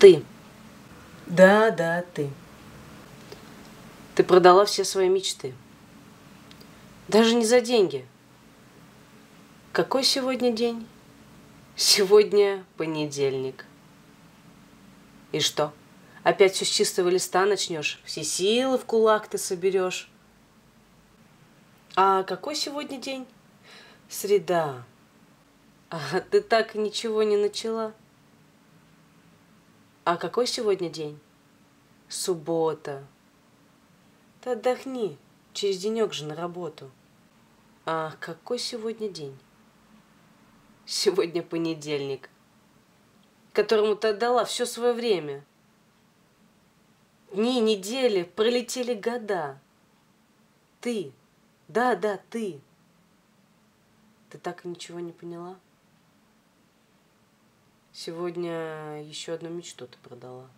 Ты. Да, да, ты. Ты продала все свои мечты. Даже не за деньги. Какой сегодня день? Сегодня понедельник. И что? Опять все с чистого листа начнешь? Все силы в кулак ты соберешь? А какой сегодня день? Среда. А ты так ничего не начала? А какой сегодня день? Суббота. Ты отдохни, через денек же на работу. А какой сегодня день? Сегодня понедельник, которому ты отдала все свое время. Дни, недели, пролетели года. Ты, да, да, ты. Ты так ничего не поняла? Сегодня еще одну мечту ты продала.